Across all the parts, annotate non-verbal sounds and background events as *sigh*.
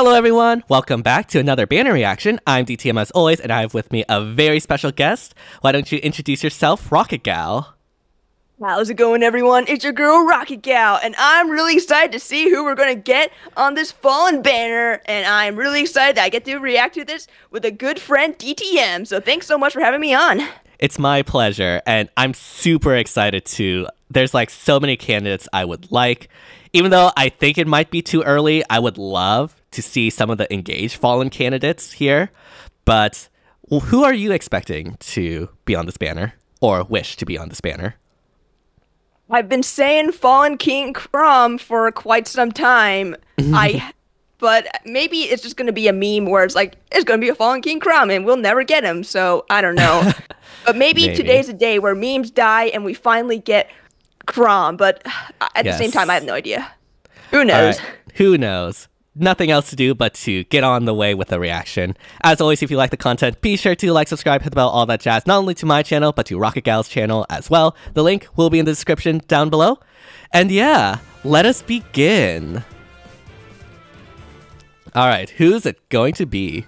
Hello, everyone. Welcome back to another banner reaction. I'm DTM as always, and I have with me a very special guest. Why don't you introduce yourself, Rocket Gal? How's it going, everyone? It's your girl, Rocket Gal, and I'm really excited to see who we're gonna get on this Fallen banner. And I'm really excited that I get to react to this with a good friend, DTM. So thanks so much for having me on. It's my pleasure, and I'm super excited too. There's like so many candidates I would like. Even though I think it might be too early, I would love to see some of the engaged fallen candidates here. But who are you expecting to be on this banner or wish to be on this banner? I've been saying Fallen King Chrom for quite some time. *laughs* I but maybe it's just gonna be a meme where it's like it's gonna be a Fallen King Chrom and we'll never get him. So I don't know. *laughs* but maybe, Maybe. today's a day where memes die and we finally get Chrom. But *sighs* at the same time, I have no idea. Who knows? right, Who knows? Nothing else to do but to get on the way with the reaction. As always, if you like the content, be sure to like, subscribe, hit the bell, all that jazz, not only to my channel, but to Rocket Gal's channel as well. The link will be in the description down below. And yeah, let us begin. Alright, who's it going to be?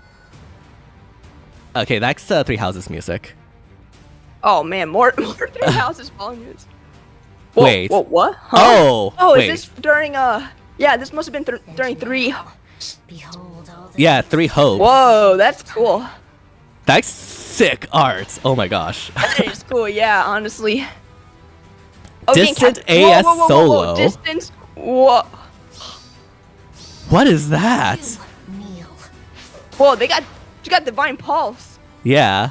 Okay, that's uh, Three Houses music. Oh man, more *laughs* more three *laughs* houses falling news. Whoa, Wait. Whoa, what? Huh? Oh, Oh, wait. is this during uh? Yeah, this must have been th- during three. Behold all the Yeah, Three Hope. Whoa, that's cool. That's sick art. Oh my gosh. That is *laughs* cool. Yeah, honestly. Oh, Distant AS whoa, whoa, whoa, solo. Distance. Whoa. what is that? Whoa, they got you got divine pulse. Yeah.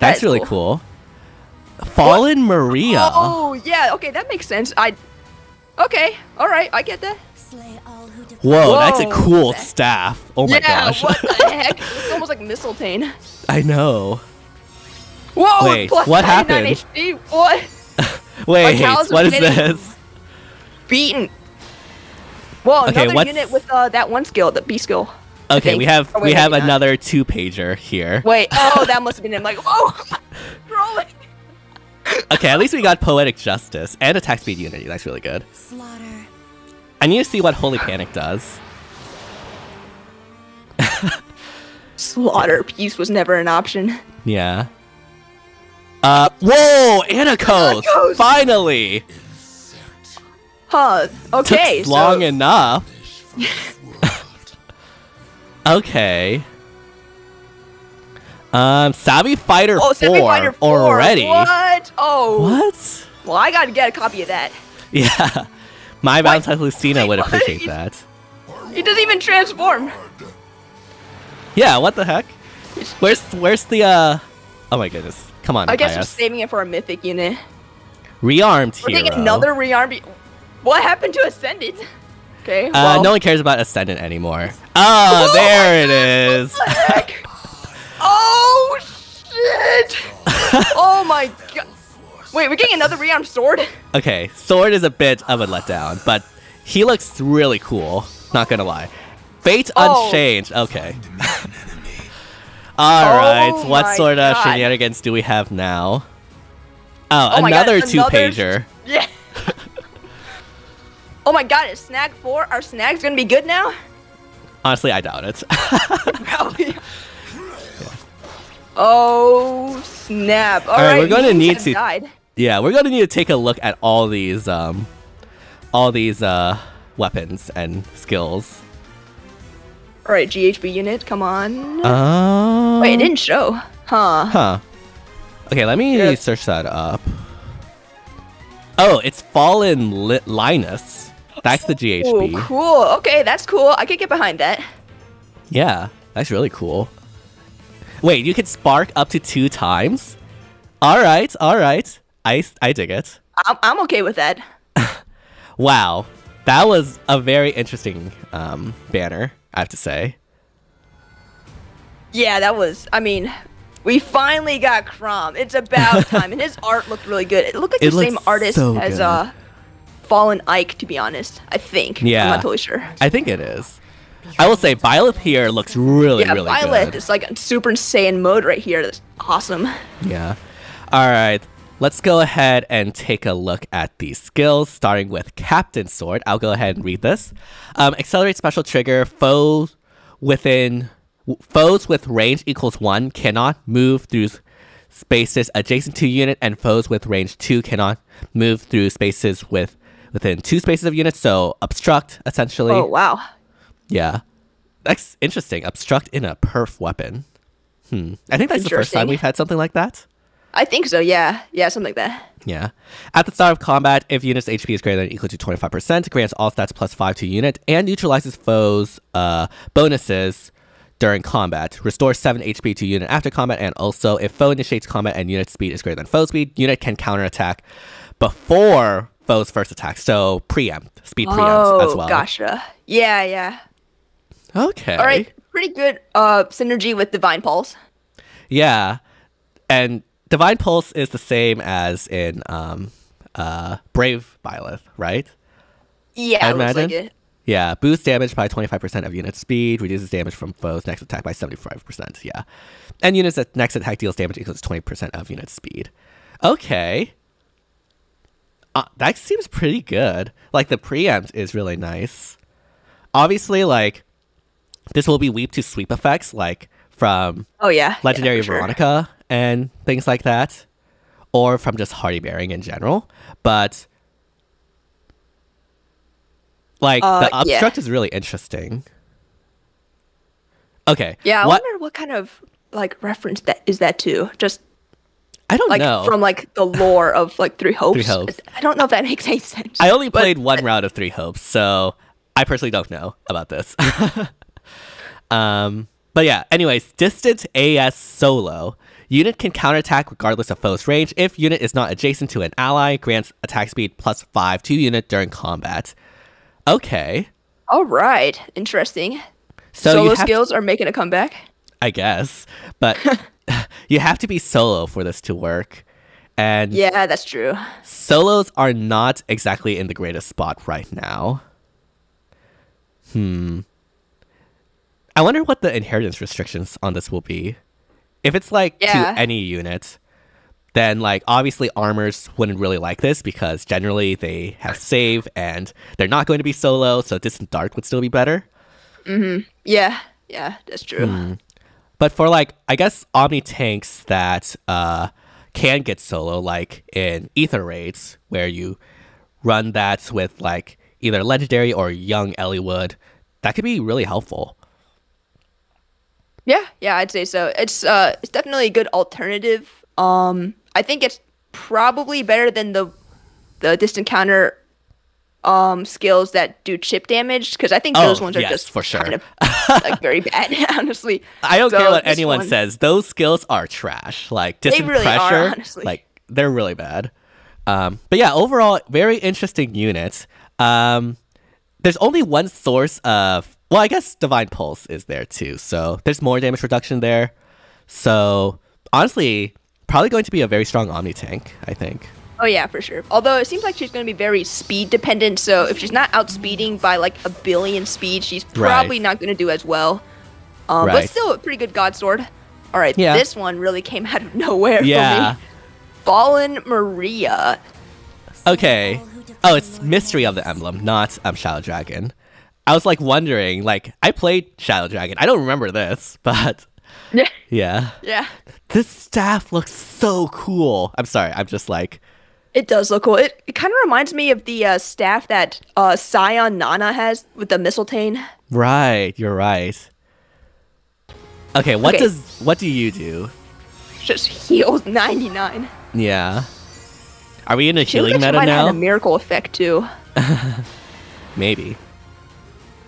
That's is really cool. cool. Fallen Maria. Oh yeah, okay, that makes sense. I. Okay, all right, I get that. Slay all who defy. Whoa, that's a cool staff. Oh my yeah, gosh. what the *laughs* heck? It's almost like mistletoe. I know. Whoa, Wait, plus what 99 happened? HP. What? *laughs* Wait, cows what is this? beaten. Whoa, Okay, another what's- unit with uh, that one skill, the B skill. Okay, we have Oh, we have maybe not. another two pager here. Wait, *laughs* oh, that must have been him. Like, oh, rolling. Okay, at least we got poetic justice and attack speed unity. That's really good. Slaughter. I need to see what Holy Panic does. Slaughter piece was never an option. Yeah. Uh, whoa! Anankos! Finally! Huh? Okay, Took long so enough. *laughs* okay. Um, Savvy Fighter oh, 4 Savvy Fighter 4 already. What? Oh, What? well, I gotta get a copy of that. *laughs* Yeah. My Valentine's Lucina would appreciate that. He doesn't even transform. Yeah, what the heck? *laughs* Where's where's the uh Oh my goodness. Come on, I guess we're saving it for a mythic unit. Rearmed We're hero. getting another rearm. What happened to Ascendant? Okay. uh, no one cares about Ascendant anymore. *laughs* Oh, Oh there it is. What the heck? *laughs* oh shit! oh my god! Wait, we're getting another rearm sword. Okay, Sword is a bit of a letdown, but he looks really cool. Not gonna lie. Fate Oh. Unchanged. Okay. All oh right. Oh what my sort of shenanigans do we have now? Oh, Oh God, another two another- pager. Yeah. *laughs* oh my god! Is Snag four? Are snags gonna be good now? Honestly, I doubt it. *laughs* *laughs* Probably. Oh snap! All right, right, we're gonna need to- Died. Yeah, we're gonna need to take a look at all these, um, all these uh weapons and skills. All right, GHB unit, come on. Um, Wait, it didn't show. Huh? Huh. Okay, let me Yeah. search that up. Oh, it's Fallen Li- Linus. That's the GHB. Ooh, cool. Okay, that's cool. I could get behind that. Yeah, that's really cool. Wait, you can spark up to two times? Alright, alright. I, I dig it. I'm, I'm okay with that. *laughs* Wow. That was a very interesting um, banner, I have to say. Yeah, that was. I mean, we finally got Chrom. It's about *laughs* time, and his art looked really good. It looked like It the same artist so as uh, Fallen Ike, to be honest. I think. Yeah. I'm not totally sure. I think it is. I will say Violet here looks really, Yeah, really Violet good. is like a Super insane mode right here. That's awesome. Yeah. All right. Let's go ahead and take a look at these skills, starting with Captain Sword. I'll go ahead and read this. Um, accelerate special trigger, foes within foes with range equals one cannot move through spaces adjacent to unit, and foes with range two cannot move through spaces with within two spaces of units. So obstruct essentially. Oh wow. Yeah, that's interesting. Obstruct in a perf weapon. Hmm. I think that's the first time we've had something like that. I think so. Yeah. Yeah. Something like that. Yeah. At the start of combat, if unit's HP is greater than or equal to 25%, grants all stats plus 5 to unit and neutralizes foes' uh, bonuses during combat. Restores 7 HP to unit after combat, and also if foe initiates combat and unit speed is greater than foe speed, unit can counterattack before foe's first attack. So preempt, speed preempt oh, as well. gotcha. Yeah. Yeah. Okay. All right. Pretty good uh synergy with Divine Pulse. Yeah. And Divine Pulse is the same as in um, uh, Brave Byleth, right? Yeah. I looks like imagine. it. Yeah, boosts damage by 25% of unit speed, reduces damage from foes next attack by 75%. Yeah. And units that next attack deals damage equals 20% of unit speed. Okay. Uh, that seems pretty good. Like the preempt is really nice. Obviously, like this will be weep to sweep effects, like from Oh yeah. Legendary yeah, sure. Veronica and things like that, or from just Hardy Bearing in general. But like Uh, the yeah. obstruct is really interesting. Okay. Yeah. I What wonder what kind of like reference that is that to? Just I don't like know. from like the lore of like Three Hopes. Hopes. I don't know if that makes any sense. I only but- played one round of Three Hopes, so I personally don't know about this. *laughs* um, but yeah, anyways, distant AS solo. Unit can counterattack regardless of foe's range. If unit is not adjacent to an ally, grants attack speed plus five to unit during combat. Okay. All right. Interesting. So Solo have to- skills are making a comeback. I guess, but *laughs* *laughs* you have to be solo for this to work. And Yeah, that's true. solos are not exactly in the greatest spot right now. Hmm. I wonder what the inheritance restrictions on this will be. If it's like Yeah. to any unit, then like obviously armors wouldn't really like this because generally they have save and they're not going to be solo, so distant dark would still be better. Mm-hmm. Yeah. Yeah, that's true. Hmm. But for like, I guess Omni tanks that uh, can get solo, like in Aether raids, where you run that with like either legendary or young Eliwood, that could be really helpful. Yeah, yeah, I'd say so. It's uh it's definitely a good alternative. Um I think it's probably better than the the distant counter um skills that do chip damage because I think those Oh, ones are yes, just for sure. kind of *laughs* like very bad, *laughs* honestly. I don't So care what anyone one- says; those skills are trash. Like distant really are, pressure, honestly. like they're really bad. Um, but yeah, overall, very interesting unit. Um, there's only one source of well, I guess divine pulse is there too, so there's more damage reduction there. So honestly, probably going to be a very strong omni tank. I think. Oh yeah, for sure. Although it seems like she's going to be very speed dependent, so if she's not outspeeding by like a billion speed, she's probably not going to do as well. Um, Right. But still, a pretty good God Sword. All right, Yeah. this one really came *laughs* out of nowhere Yeah. for me. Fallen Maria. Okay. Oh, it's Mystery of the Emblem, not um, Shadow Dragon. I was like wondering, like I played Shadow Dragon. I don't remember this, *laughs* but Yeah. yeah. Yeah. This staff looks so cool. I'm sorry, I'm just like, It does look cool. It, it kind of reminds me of the uh, staff that uh, Scion Nanna has with the Mistletoe. right, you're right. Okay, what Okay. does what do you do? Just heals *laughs* 99. Yeah. Are we in a She healing meta might have now? had a miracle effect too. *laughs* Maybe.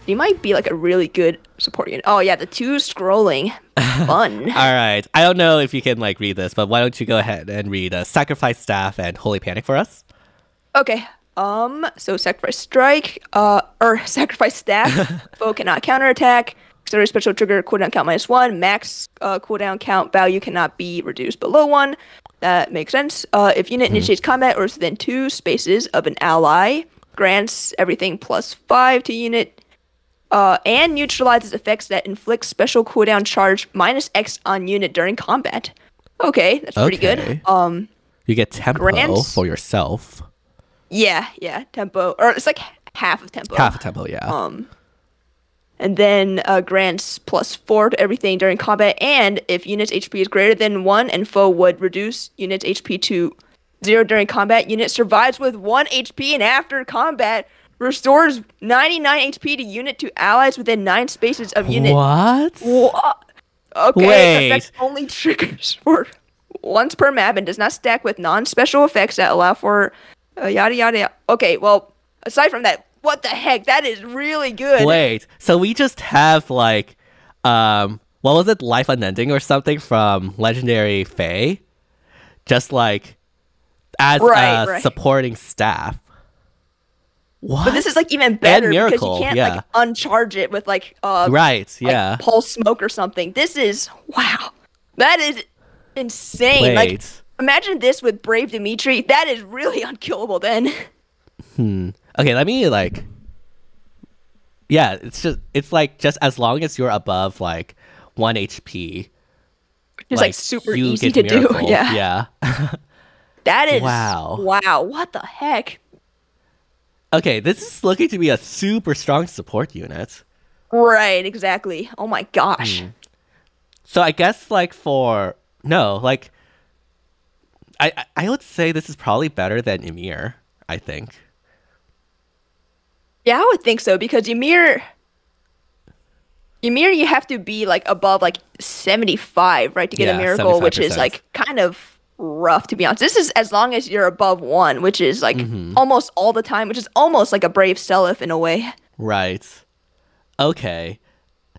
You might be like a really good support unit. Oh yeah, the two scrolling, *laughs* fun. All right. I don't know if you can like read this, but why don't you go ahead and read uh, Sacrifice Staff and Holy Panic for us? okay. Um. So sacrifice strike. Uh. Or *laughs* sacrifice staff. *laughs* Foe cannot counterattack. Auxiliary special trigger cooldown count minus one. Max uh, cooldown count value cannot be reduced below one. That makes sense. Uh, if unit initiates combat or is within two spaces of an ally, grants everything plus five to unit uh, and neutralizes effects that inflict special cooldown charge minus X on unit during combat. Okay, that's pretty Okay. good. Um, You get tempo Grants- for yourself. yeah, yeah, tempo, or it's like half of tempo. Half a tempo, yeah. Um, and then uh, grants plus four to everything during combat. And if unit's HP is greater than one, and foe would reduce unit's HP to zero during combat, unit survives with one HP, and after combat restores 99 HP to unit to allies within nine spaces of unit. What? What? Okay, Wait. effect only triggers for once per map and does not stack with non-special effects that allow for uh, yada yada. yada. Okay, well, aside from that, what the heck? That is really good. Wait, so we just have like, um, what was it, Life Unending or something from Legendary Fae? Just like as Right, a right. supporting staff. What? But this is like even better because Miracle, you can't yeah. like uncharge it with like uh right, like, yeah. pulse smoke or something. This is wow. That is insane. Wait. Like imagine this with Brave Dimitri. That is really unkillable then. Hmm. Okay, let me like. Yeah, it's just it's like just as long as you're above like one HP, It's like, super easy to *laughs* Miracle. do. Yeah. Yeah. That is Wow. Wow, what the heck? Okay, this is looking to be a super strong support unit. Right, exactly. Oh my gosh. Hmm. So I guess like for no, like I I- would say this is probably better than Ymir. I think. Yeah, I would think so because Ymir Ymir you have to be like above like 75, right, to get Yeah, a miracle, which is like kind of rough to be honest. This is as long as you're above 1, which is like Mm-hmm. almost all the time, which is almost like a brave Seliph in a way. Right. Okay.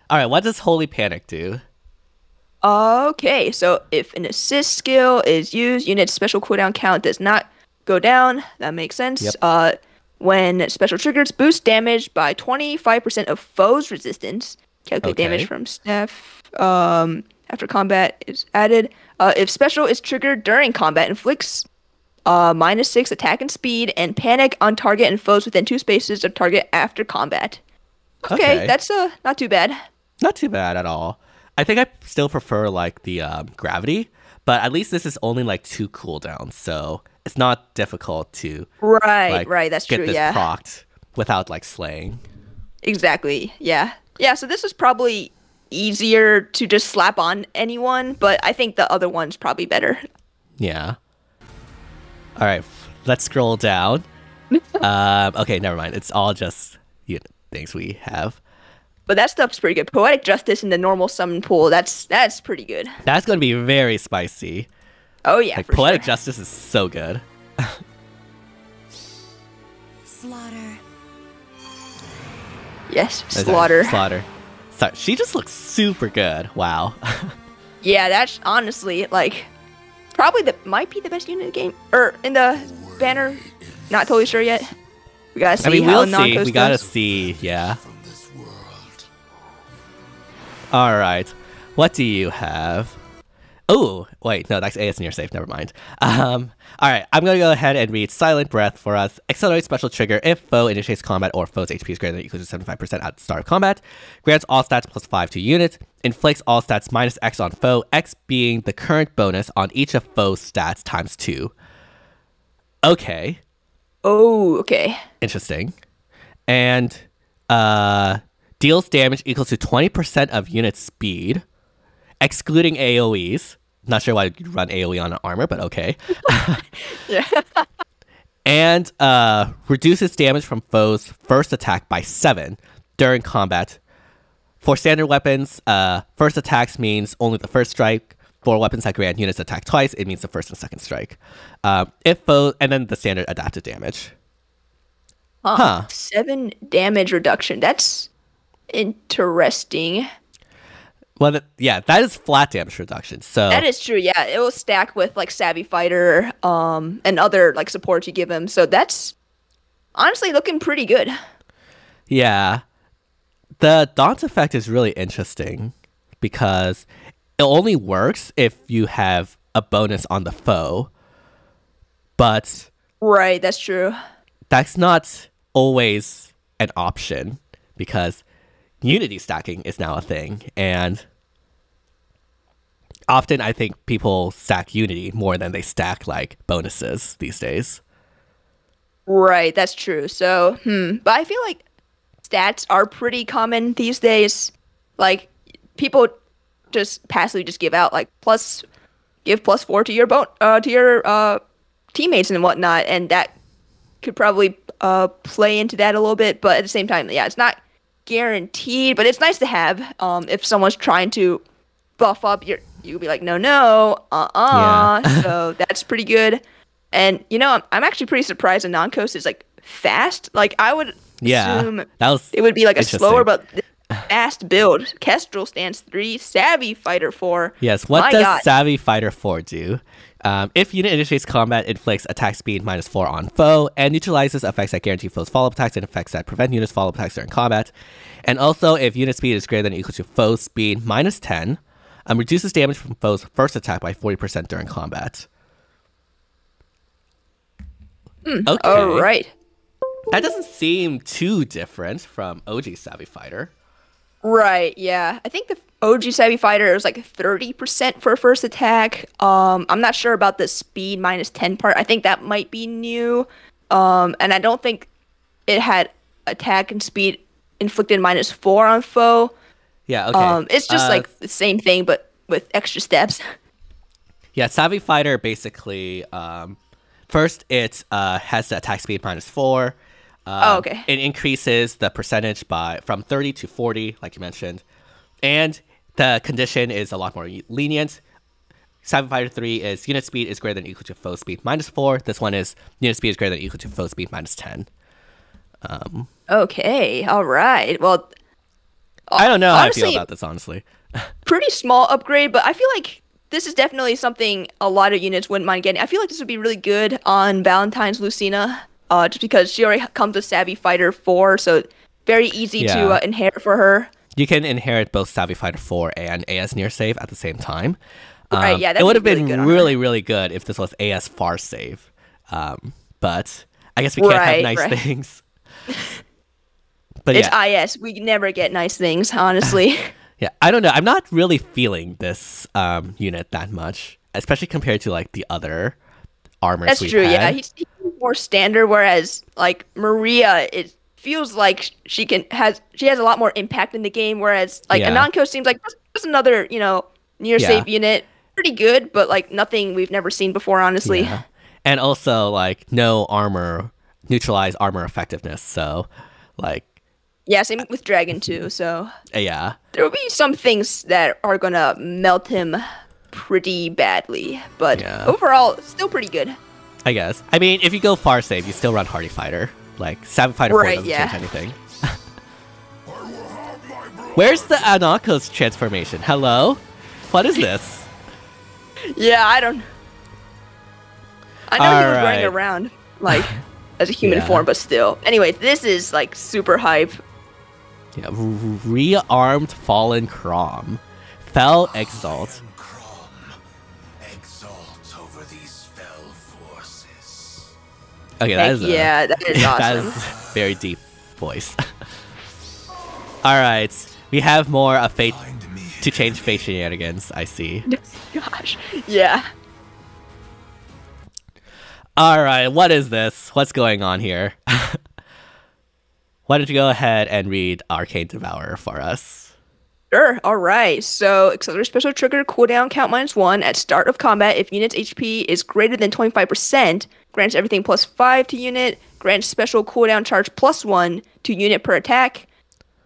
All right. What does Holy Panic do? Okay, so if an assist skill is used, unit's special cooldown count does not go down. That makes sense. Yep. Uh, when special triggers boost damage by 25% of foes' resistance, calculate Okay. damage from staff um, after combat is added. Uh, if special is triggered during combat, inflicts uh, minus 6 attack and speed and panic on target and foes within two spaces of target after combat. Okay, Okay. that's uh, not too bad. Not too bad at all. I think I still prefer like the um, gravity, but at least this is only like two cooldowns, so it's not difficult to Right, like right, that's get true, this yeah. procced without like slaying. Exactly. Yeah. Yeah, so this is probably easier to just slap on anyone, but I think the other one's probably better. Yeah. All right, let's scroll down. *laughs* um, okay, never mind. It's all just you know, things we have. But that stuff's pretty good. Poetic Justice in the normal summon pool, that's that's pretty good. That's going to be very spicy. Oh yeah, Like for poetic sure. justice is so good. Slaughter. Yes, Sorry, Slaughter. Slaughter. Sorry, she just looks super good. Wow. *laughs* Yeah, that's honestly like probably the might be the best unit in the game or in the banner. Not totally sure yet. We gotta see I mean, how we'll see. We gotta goes. see. Yeah. All right. What do you have? Oh, wait, no, that's AS your safe. Never mind. Um, all right, I'm gonna go ahead and read Silent Breath for us. Accelerate special trigger if foe initiates combat or foe's HP is greater than or equal to 75% at the start of combat. Grants all stats plus 5 to unit. Inflicts all stats minus X on foe, X being the current bonus on each of foe's stats times 2. Okay. Oh, okay. Interesting. And uh, deals damage equal to 20% of unit speed, excluding AoEs. Not sure why you'd run AoE on an armor, but okay. *laughs* Yeah. *laughs* and uh, reduces damage from foes' first attack by 7 during combat. For standard weapons, uh, first attacks means only the first strike. For weapons that grant units attack twice, it means the first and second strike. Um, if foe, and then the standard adaptive damage. Huh. Huh. Seven damage reduction. That's interesting. Well, yeah, that is flat damage reduction. So That is true. Yeah, it will stack with like Savvy Fighter, um, and other like supports you give him. So that's honestly looking pretty good. yeah, the daunt effect is really interesting because it only works if you have a bonus on the foe, but Right, that's true. that's not always an option because unity stacking is now a thing and often i think people stack unity more than they stack like bonuses these days Right, that's true. So, hmm, but I feel like stats are pretty common these days. Like people just passively just give out like plus give plus four to your bon- uh, to your uh, teammates and whatnot, and that could probably uh, play into that a little bit. But at the same time, yeah, it's not guaranteed, but it's nice to have. Um, if someone's trying to buff up your, you'll be like, no, no, uh, uh Yeah. so *laughs* that's pretty good. And you know, I'm, I'm actually pretty surprised that Anankos is like fast. Like I would Yeah, assume that was it would be like a slower but fast build. Kestrel Stance three, Savvy Fighter four. Yes. What My does God. Savvy Fighter 4 do? Um, if unit initiates combat, it inflicts attack speed minus 4 on foe and neutralizes effects that guarantee foes follow up attacks and effects that prevent units follow up attacks during combat. And also, if unit speed is greater than or equal to foe speed minus 10, um, reduces damage from foe's first attack by 40% during combat. okay. Oh right. That doesn't seem too different from OG Savvy Fighter. Right, yeah. I think the OG Savvy Fighter was like 30% for first attack. Um, I'm not sure about the speed minus 10 part. I think that might be new. Um, and I don't think it had attack and speed inflicted minus 4 on foe. Yeah, okay. Um, it's just Uh, like the same thing, but with extra steps. *laughs* Yeah, Savvy Fighter basically um, first it uh, has the attack speed minus four. Um, Oh, okay. It increases the percentage by from thirty to forty, like you mentioned, and the condition is a lot more lenient. Savvy Fighter three is unit speed is greater than or equal to foe speed minus four. This one is unit speed is greater than or equal to foe speed minus ten. Okay, all right. Well, I don't know how I honestly- feel about this, honestly. *laughs* pretty small upgrade, but I feel like this is definitely something a lot of units wouldn't mind getting. I feel like this would be really good on Valentine's Lucina, uh, just because she already comes with Savvy Fighter 4, so very easy Yeah. to uh, inherit for her. You can inherit both Savvy Fighter 4 and AS Near Save at the same time. Um, Right, yeah, it that'd would have been her. really, really good if this was AS Far Save. Um, but I guess we can't have nice right. things. *laughs* but It's yeah, IS. We never get nice things, honestly. *laughs* *laughs* yeah, I don't know. I'm not really feeling this um, unit that much, especially compared to like the other armors. That's true. Yeah, had. he's, he's more standard. Whereas like Maria, it feels like she can has she has a lot more impact in the game. Whereas like Yeah. Anonko seems like just, just another you know near Yeah. save unit, pretty good, but like nothing we've never seen before. Honestly, Yeah. And also like no armor neutralize armor effectiveness. So like yeah. Same with Dragon too. *laughs* So yeah. there will be some things that are gonna melt him pretty badly, but Yeah. overall, still pretty good. I guess. I mean, if you go far save, you still run Hardy Fighter. Like Savvy Fighter 4 Right, doesn't yeah. change anything. *laughs* Where's the Anankos transformation? Hello? What is this? *laughs* Yeah, I don't. I know he was running around like *laughs* as a human Yeah. form, but still. Anyway, this is like super hype. yeah, re- rearmed Fallen Chrom. Fell exalt Okay, that Heck is a, yeah, that is *laughs* awesome. is very deep voice. *laughs* Alright, we have more of fate to change fate shenanigans, I see. *laughs* Gosh, yeah. Alright, what is this? What's going on here? Why don't you go ahead and read Arcane Devourer for us? Sure. All right. So, accelerate special trigger cooldown count minus one at start of combat. If unit's HP is greater than 25%, grants everything plus five to unit. Grants special cooldown charge plus one to unit per attack.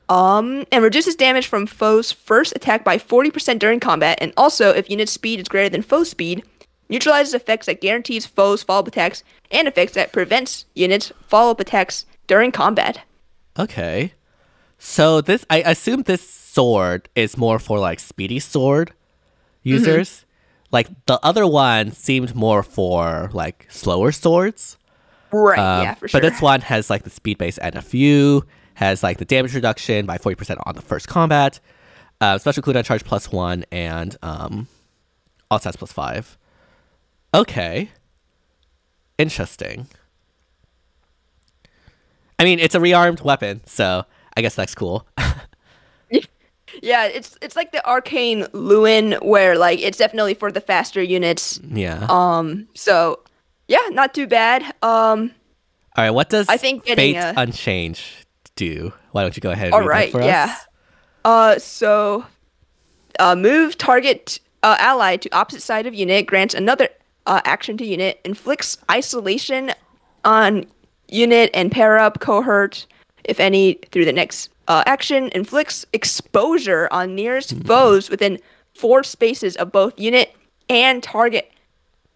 Um, and reduces damage from foe's first attack by 40% during combat. And also, if unit speed is greater than foe speed, neutralizes effects that guarantees foes follow-up attacks and effects that prevents units follow-up attacks during combat. Okay. So this I assume this sword is more for like speedy sword users. Like the other one seemed more for like slower swords. Right. Um, yeah, for sure. But this one has like the speed base NFU, has like the damage reduction by 40% on the first combat, uh, special cooldown charge plus one, and um, all stats plus five. Okay. Interesting. I mean, it's a rearmed weapon, so I guess that's cool. *laughs* Yeah, it's it's like the arcane Lewin where like it's definitely for the faster units. yeah. Um so yeah, not too bad. Um All right, what does I think Fate a- Unchanged do? Why don't you go ahead and All for yeah. Uh, so, uh, move target uh, ally to opposite side of unit grants another uh, action to unit, inflicts isolation on unit and pair up cohort, if any, through the next uh, action, inflicts exposure on nearest foes within four spaces of both unit and target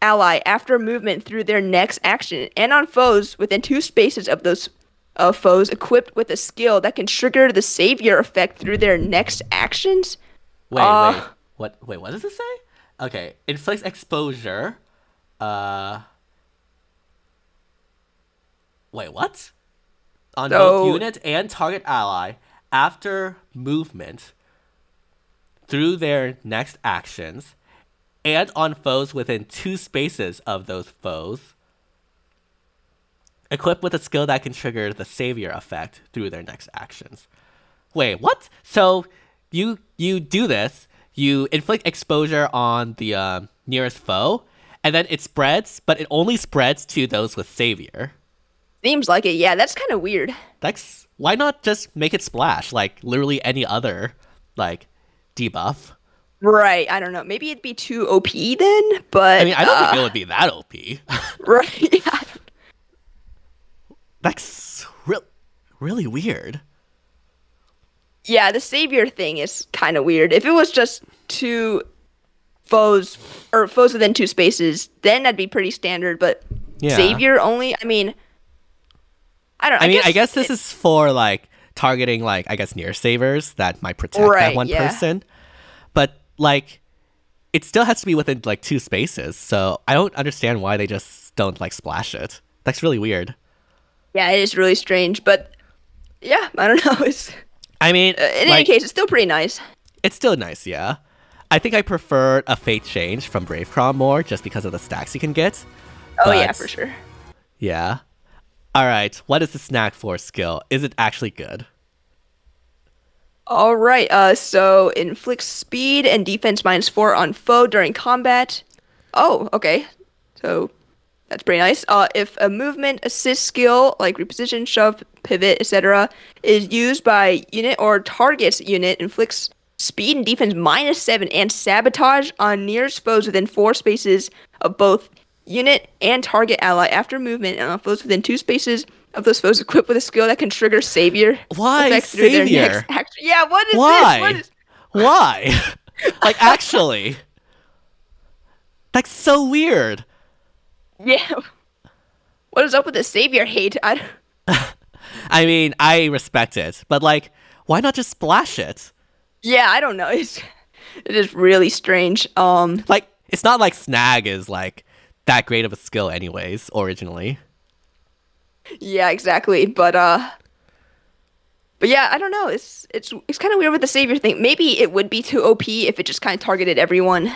ally after movement through their next action, and on foes within two spaces of those uh, foes equipped with a skill that can trigger the savior effect through their next actions. Wait, Uh, wait. What wait, what does it say? Okay. Inflicts exposure. Uh Wait, what? On So- both unit and target ally after movement through their next actions and on foes within two spaces of those foes equipped with a skill that can trigger the savior effect through their next actions. Wait, what? So you you do this, you inflict exposure on the um, nearest foe, and then it spreads, but it only spreads to those with savior. Seems like it. Yeah, that's kind of weird. That's why not just make it splash like literally any other like debuff. Right. I don't know. Maybe it'd be too OP then, but I mean, I don't uh, think it would be that OP. *laughs* right. *laughs* yeah. That's real, really weird. Yeah, the savior thing is kind of weird. If it was just two foes or foes within two spaces, then that'd be pretty standard. But Yeah. savior only. I mean, I don't. know. I mean, I guess this is for like targeting like I guess near savers that might protect that one yeah. person. But like it still has to be within like two spaces. So I don't understand why they just don't like splash it. That's really weird. Yeah, it is really strange, but yeah, I don't *laughs* know. It's I mean, uh, in any case, it's still pretty nice. it's still nice, yeah. I think I prefer a fate change from Brave Chrom more just because of the stacks you can get. Oh yeah, for sure. Yeah. All right. What is the snack force skill? Is it actually good? All right. Uh, so inflicts speed and defense minus four on foe during combat. Oh, okay. So that's pretty nice. Uh, if a movement assist skill like reposition, shove, pivot, etc., is used by unit or targets unit, inflicts speed and defense minus seven and sabotage on nearest foes within four spaces of both unit and target ally after movement, and on foes within two spaces of those foes equipped with a skill that can trigger savior. Why savior? Yeah, what is Why? this? What is... Why? *laughs* like actually. That's so weird. *laughs* Yeah. What is up with the savior hate? I. *laughs* I mean, I respect it, but like, why not just splash it? Yeah, I don't know. It's it is really strange. Um Like, it's not like snag is like that great of a skill, anyways. Originally, yeah, exactly. But uh But yeah, I don't know. It's it's it's kind of weird with the savior thing. Maybe it would be too OP if it just kind of targeted everyone.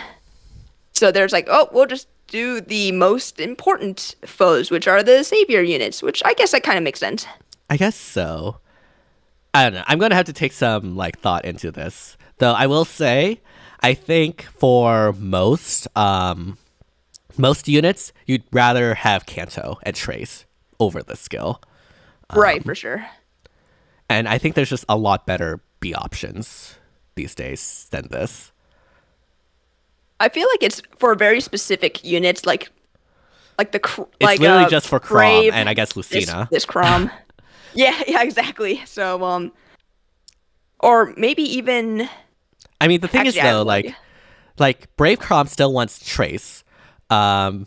So there's like, oh, we'll just do the most important foes, which are the savior units, which I guess that kind of makes sense. I guess so. I don't know. I'm gonna have to take some like thought into this, though. I will say, I think for most um most units, you'd rather have Canto and Trace over this skill. right, for sure. And I think there's just a lot better B options these days than this. I feel like it's for very specific units, like like the cr- It's like literally uh, just for Brave, and I guess Lucina. this Chrom. *laughs* yeah, *laughs* yeah, exactly. So um, or maybe even I mean, the thing Actually, is though, like, like Brave Chrom still wants Trace. Um,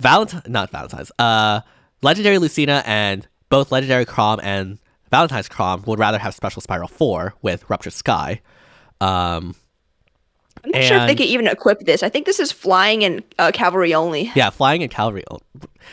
Valentine, not Valentine's. Uh, Legendary Lucina and both Legendary Chrom and Valentine's Chrom would rather have Special Spiral Four with Ruptured Sky. Um, I'm not sure if they And- could even equip this. I think this is flying and uh, cavalry only. yeah, flying and cavalry.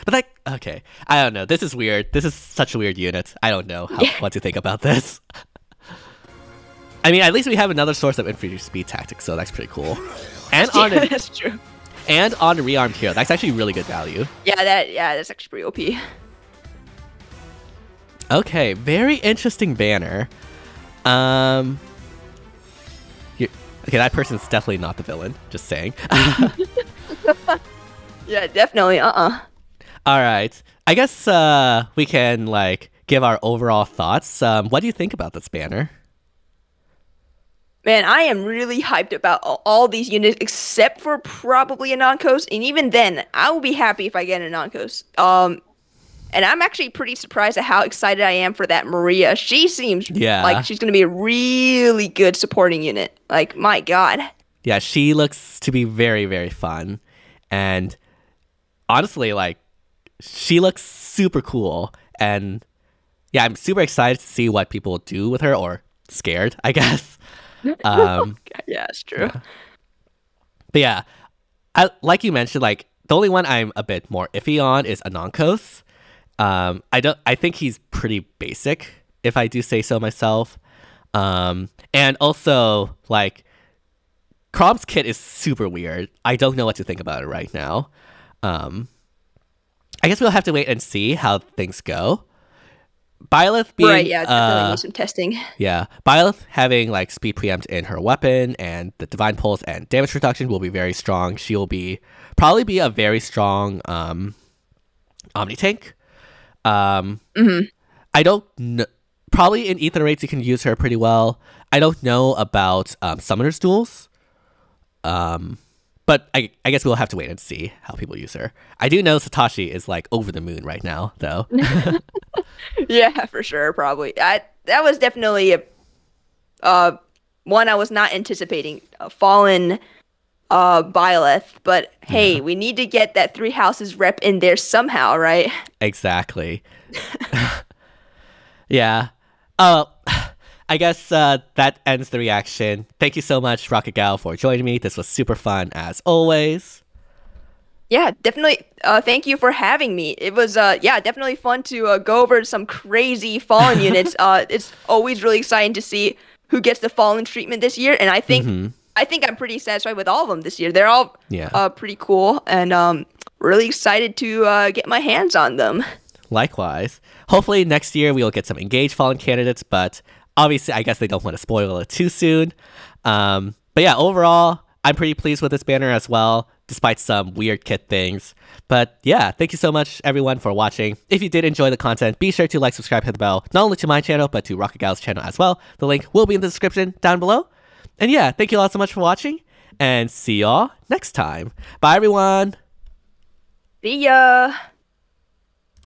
But like, okay, I don't know. This is weird. This is such a weird unit. I don't know how, what to think about this. *laughs* I mean, at least we have another source of infantry speed tactics, so that's pretty cool. *laughs* And on Yeah, an, *laughs* that's true. And on rearmed hero, that's actually really good value. Yeah, that yeah, that's actually pretty OP. Okay, very interesting banner. Um, okay, that person's definitely not the villain. Just saying. *laughs* Yeah, definitely. Uh uh All right, I guess uh, we can like give our overall thoughts. Um, what do you think about this banner? Man, I am really hyped about all, all these units except for probably Anankos, and even then, I will be happy if I get Anankos. Um, and I'm actually pretty surprised at how excited I am for that Maria. She seems Yeah. like she's gonna be a really good supporting unit. Like, my god. Yeah, she looks to be very, very fun. And honestly, like, she looks super cool. And yeah, I'm super excited to see what people do with her, or scared, I *laughs* guess. *laughs* Um, Yeah, it's true. but yeah, I, like you mentioned, like, the only one I'm a bit more iffy on is Anankos. Um, I don't. I think he's pretty basic, if I do say so myself. Um, and also like, Chrom's kit is super weird. I don't know what to think about it right now. Um, I guess we'll have to wait and see how things go. Byleth being right, yeah, definitely uh, need some testing. yeah, Byleth having like speed preempt in her weapon and the divine pulse and damage reduction will be very strong. She will be probably be a very strong um omni tank. Um I don't know probably in Aether Raids you can use her pretty well. I don't know about um summoners duels. Um but I, I guess we'll have to wait and see how people use her. I do know Satoshi is like over the moon right now, though. *laughs* *laughs* Yeah, for sure, probably. I that was definitely a uh one I was not anticipating. A fallen uh Byleth, but hey, we need to get that three houses rep in there somehow, right? Exactly. *laughs* yeah. Oh, I guess uh, that ends the reaction. Thank you so much, Rocket Gal, for joining me. This was super fun as always. Yeah, definitely. Uh, thank you for having me. It was, uh, yeah, definitely fun to uh, go over some crazy fallen *laughs* units. Uh, it's always really exciting to see who gets the fallen treatment this year, and I think, I think I'm pretty satisfied with all of them this year. They're all, Yeah. uh, pretty cool, and um, really excited to uh, get my hands on them. Likewise. Hopefully next year we will get some engaged fallen candidates, but obviously I guess they don't want to spoil it too soon. Um, but yeah, overall, I'm pretty pleased with this banner as well, despite some weird kit things. But yeah, thank you so much everyone for watching. If you did enjoy the content, be sure to like, subscribe, hit the bell, not only to my channel, but to Rocket Gal's channel as well. The link will be in the description down below. And yeah, thank you all so much for watching, and see y'all next time. Bye everyone! See ya!